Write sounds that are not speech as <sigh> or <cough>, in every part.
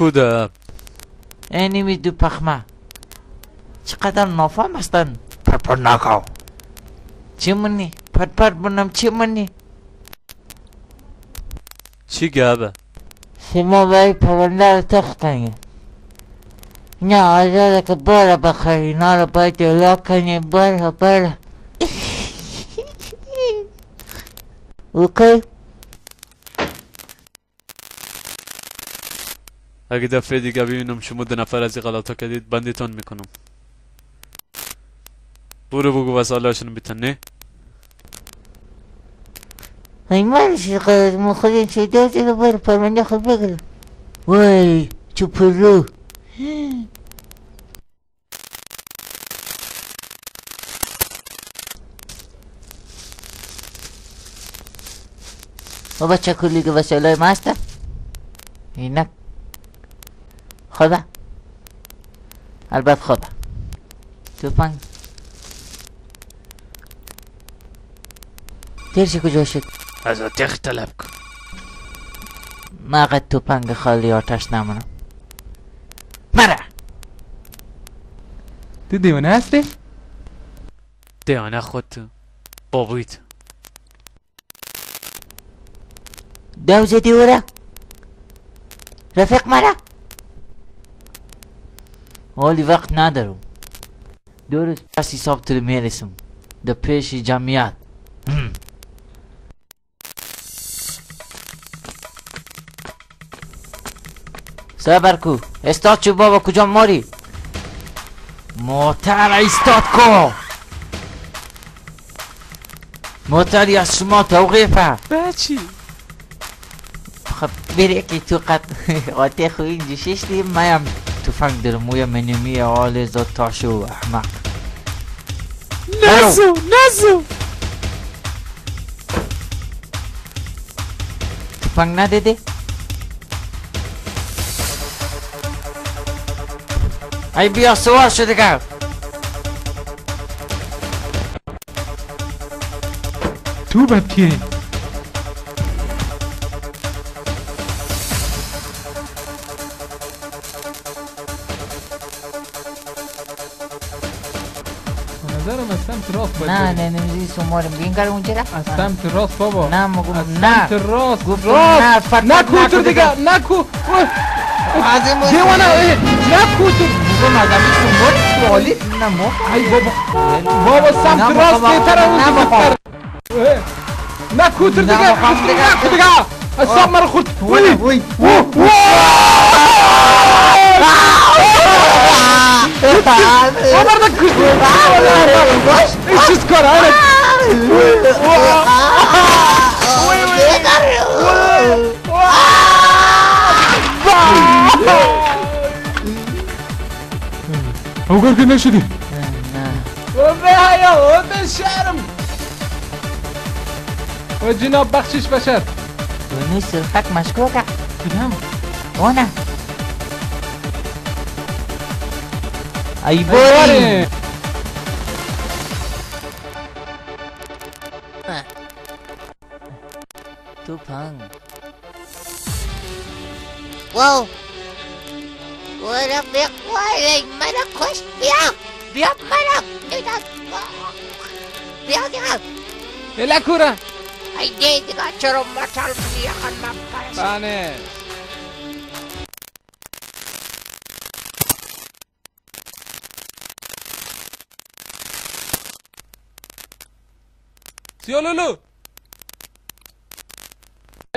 Kuda. Enemy du pahma. Cekatan Nova mas tan. Perpena kau. Cuman nih. Pat pat benam ciuman nih. apa? Semua baik pawandar aja. Nya ada dekat bola bakari nara baik dilakannya bola bola. Okay. اگه دفعه دیگه ببینم شما دو نفر از این غلطا کردید بندیتان می‌کنم. برو بگو وسالهاشون بیتن ای مرسی قرار ما خودین چه دازی رو باره پرونده خود بگیرم وای چو پرو و بچه کلی که وسیله های ما هسته اینک خوبه البته خوبه تو پنگ دیرشی کجا شد؟ از آتیخ طلب کن. ما قد تو پنگ خالی آتش نمونم. مرا! تو دیوانه هستی؟ دیانه خود تو بابویت دو زدی ورا رفیق مرا! حالی وقت ندارم. روز پس حساب تو می‌رسم. در پیش جمعیت. هم. صبر کو استاد چو بابا کجا ماری؟ موتر ایستاد کو؟ موتری از شما توقیفه. بچی. خب بری که تو قد <laughs> آتی خو اینجا شش دیم مایم تفنگ در موی منیمی آل زاد تاشو احمق. نزو نزو. تفنگ ندیدی؟ ای بیا سوار شده که تو بد سمت راست باید نه. نه نمیزی سومارم بین کار اونجا را از سمت راست بابا نه مگو از نه سمت راست گفتم راست نه، تو دیگه دیگه. نکو از این دیوانه اه، نکو تو مگو مگمی سومار سوالی نه مو ای بابا بابا نه سمت بابا، راست بهتره اون نه بابا. تو نه دیگه بابا، گفتم دیگه. دیگه اصاب مرا خورد وی وی بابا این چیز کار آره اوگر که نشدی نه و به حیا و به شرم و جناب بخشش بشر تو نیست سرخک مشکوکه کدام اونه ای Tupang. Wow! Wala biyak walang manakos biyak! Biyak manak! Biyak! Biyak yan! Hela kura! Ay di, di ka charo matal biyakan maparas. Panes! See Yo, Lulu!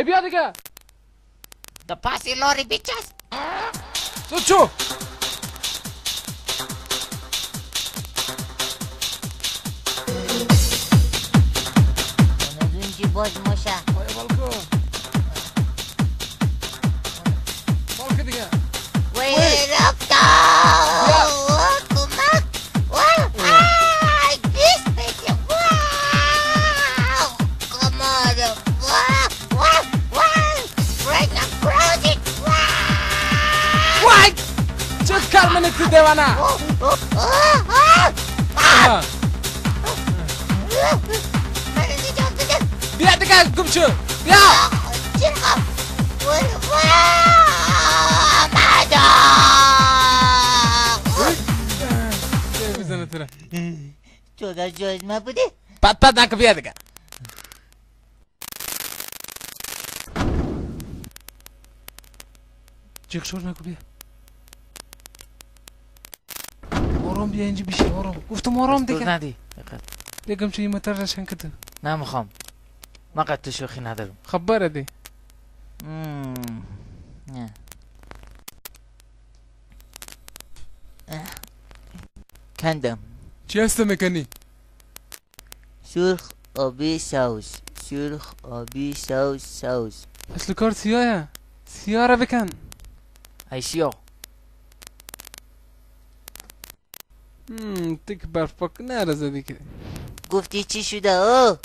بیاد دیگه. دپاسی لوری بیچاس سوتو منو جنگی بوز مشه بالکو بالکو بیا وای નથી દેવાના Bila tekan kumcu. Bila. Cirka. Mada. Çoğaz çoğaz mı bu de? Pat pat nak bila tekan. Çık şuradan kapıya. Warum die Hände bisschen? Warum? Ruf doch mal warum, Digga. نادي Digga, مش ما تعرفش عشان كده. نعم خام ما قعدت شو خين هذا اليوم خبارة دي. كندم چی هست مکنی؟ سرخ آبی ساوس سرخ آبی ساوس ساوس اصل کار سیاه سیاه بکن هم تک برف پاک نرزه دیگه گفتی چی شده او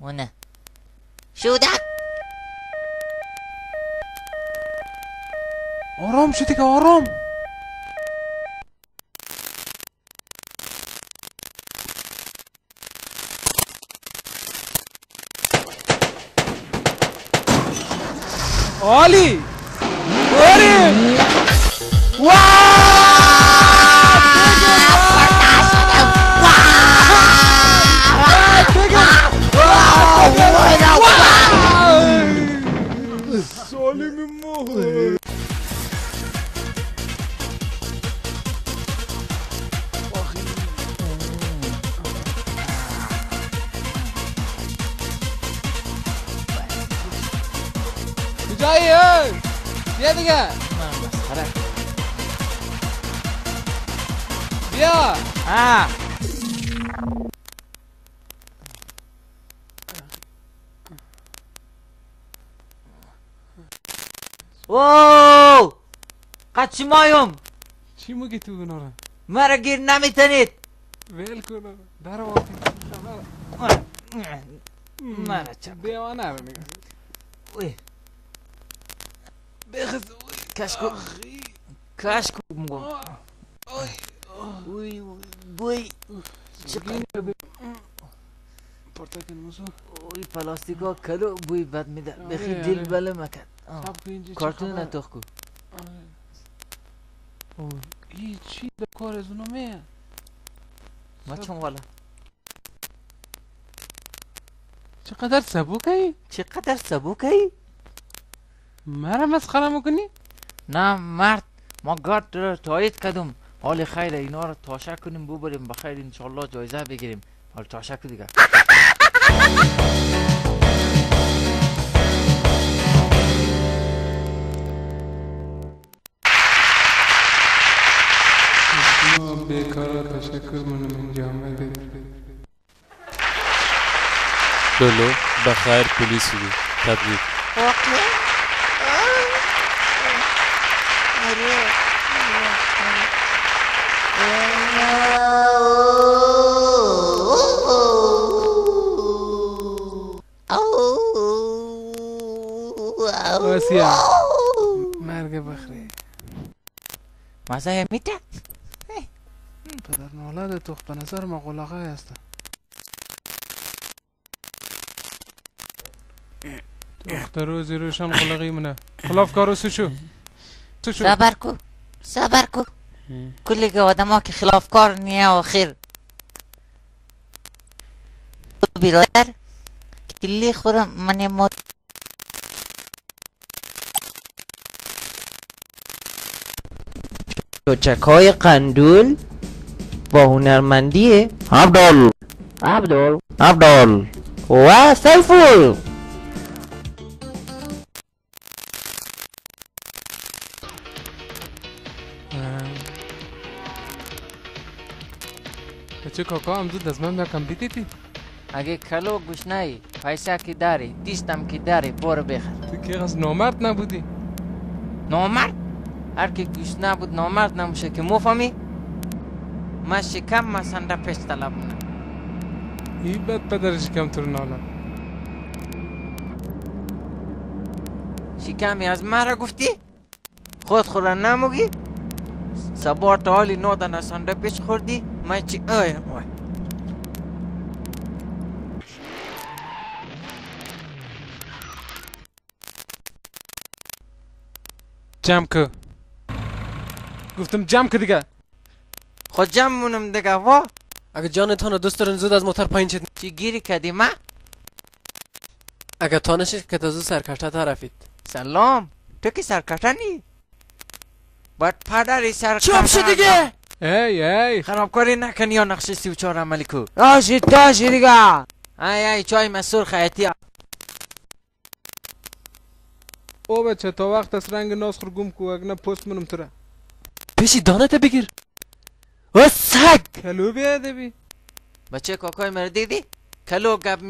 و نه شده آرام شو دیگه آرام عالی ای؟ بیا دیگه مسخره بیا آه او قچی مایم چی میگی تو اونا را مرا گیر نمیتنید ول کن در واقع خبر مرا چپ دیوانه رو نگاه اوی بخز کشکو کشکو مگو اوی بوی چقدر پرتکن موسو اوی پلاستیکا کلو بوی بد میده بخی دل. بله چه کارتون؟ نتوخ کو. اوه، این چی در کار از اونو میه ما چون والا چقدر سبوکه چقدر سبوکی مرا مسخره می‌کنی؟ نه مرد ما گارد رو تایید کردم. حال خیر اینا رو تاشا کنیم ببریم. بخیر انشالله جایزه بگیریم. حال تاشا کو دیگه. تشکر منم انجام بده لولو بخیر پلیس بودی تبریک. آسیا مرگ بخری مزه میده پدر نولد تو به نظر ما قلقه هستن دختر و زیروشان قلقی منه خلاف کارو سوشو سوشو صبر کو صبر کو کلی که آدم ها که خلافکار نیه آخر برادر کلی خورم من ما چکای قندول با هنرمندی عبدال عبدال عبدال و سیفول. بچه کاکا هم زود از من بکن بیدیدی؟ اگه کلو گوشنایی پیسه که داری دیستم که داری برو بخر. تو که از نامرد نبودی. نامرد؟ هر که گوش نبود نامرد نمیشه که مفهمی من شکم مسنده پیش طلب کنم این بد پدرش کم تر نالا شکمی از مرا گفتی خود خورا نموگی سبار تا حالی نودن سنده پیش خوردی من چی آی آی که گفتم جمع که دیگه. خود جمع مونم دیگه وا. اگه جانتان رو دوست دارین زود از موتر پایین چید چی گیری کردی ما؟ اگه تانشید که تا زود سرکشته طرفید سلام. تو که سرکشنی باید پدری سرکشن چوب شد دیگه! ای ای. خرابکاری نکنی یا نقشه سی و چهار عملی کو. راشید تاشی دیگه! ای ای چای مسور خیاطی. او بچه تا وقت از رنگ ناز خرگوم کو اگه نه پست منم تره پیشی دانت بگیر. و سگ. کلو بیاده بی بچه کاکای مرا دیدی؟ کلو گپ